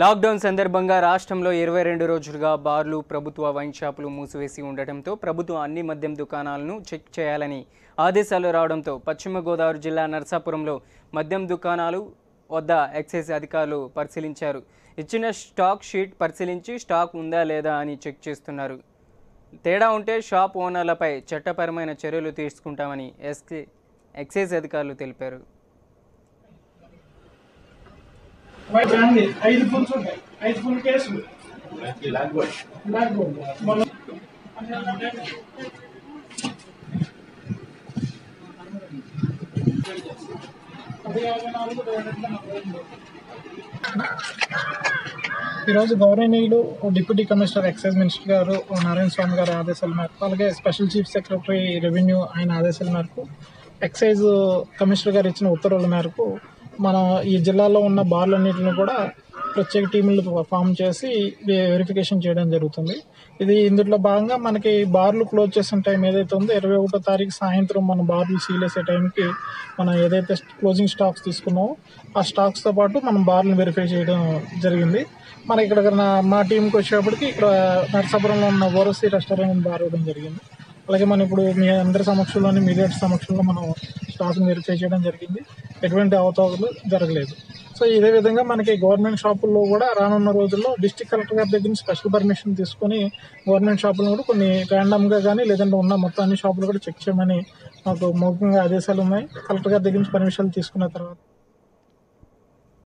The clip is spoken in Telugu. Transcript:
లాక్డౌన్ సందర్భంగా రాష్ట్రంలో ఇరవై రెండు రోజులుగా బార్లు ప్రభుత్వ వైన్ షాపులు మూసివేసి ఉండటంతో ప్రభుత్వం అన్ని మద్యం దుకాణాలను చెక్ చేయాలని ఆదేశాలు రావడంతో పశ్చిమ గోదావరి జిల్లా నరసాపురంలో మద్యం దుకాణాలు వద్ద ఎక్సైజ్ అధికారులు పరిశీలించారు. ఇచ్చిన స్టాక్ షీట్ పరిశీలించి స్టాక్ ఉందా లేదా అని చెక్ చేస్తున్నారు. తేడా ఉంటే షాప్ ఓనర్లపై చట్టపరమైన చర్యలు తీసుకుంటామని ఎస్కే ఎక్సైజ్ అధికారులు తెలిపారు. వైట్ రాంది ఐదు ఫుల్స్ ఉంటాయి ఐదు ఫుల్ కేసులు బ్లాక్ బోర్డ్. ఈరోజు గౌరవనీయులు డిప్యూటీ కమిషనర్ ఎక్సైజ్ మినిస్టర్ గారు నారాయణ స్వామి గారి ఆదేశాల మేరకు అలాగే స్పెషల్ చీఫ్ సెక్రటరీ రెవెన్యూ ఆయన ఆదేశాల మేరకు ఎక్సైజ్ కమిషనర్ గారు ఇచ్చిన ఉత్తర్వుల మేరకు మన ఈ జిల్లాలో ఉన్న బార్లన్నింటిని కూడా ప్రత్యేక టీములు ఫామ్ చేసి వెరిఫికేషన్ చేయడం జరుగుతుంది. ఇది ఇందులో భాగంగా మనకి బార్లు క్లోజ్ చేసిన టైం ఏదైతే ఉందో ఇరవై ఒకటో తారీఖు సాయంత్రం మన బార్లు సీల్ వేసే టైంకి మనం ఏదైతే క్లోజింగ్ స్టాక్స్ తీసుకున్నామో ఆ స్టాక్స్తో పాటు మనం బార్లను వెరిఫై చేయడం జరిగింది. మన ఇక్కడ మా టీంకి వచ్చేటప్పటికి ఇక్కడ నరసాపురంలో ఉన్న ఓరసీ రెస్టారెంట్ బార్ ఇవ్వడం జరిగింది. అలాగే మనం ఇప్పుడు మీ అందరి సమక్షంలోని మీడియా సమక్షంలో మనం స్టాక్ని వెరిఫై చేయడం జరిగింది. ఎటువంటి అవతవకలు జరగలేదు. సో ఇదే విధంగా మనకి గవర్నమెంట్ షాపుల్లో కూడా రానున్న రోజుల్లో డిస్టిక్ కలెక్టర్ గారి దగ్గర నుంచి స్పెషల్ పర్మిషన్ తీసుకొని గవర్నమెంట్ షాపులను కూడా కొన్ని ర్యాండమ్గా కానీ లేదంటే ఉన్న మొత్తం అన్ని షాపులు కూడా చెక్ చేయమని మాకు మౌఖికంగా ఆదేశాలు ఉన్నాయి. కలెక్టర్ గారి దగ్గర నుంచి పర్మిషన్ తీసుకున్న తర్వాత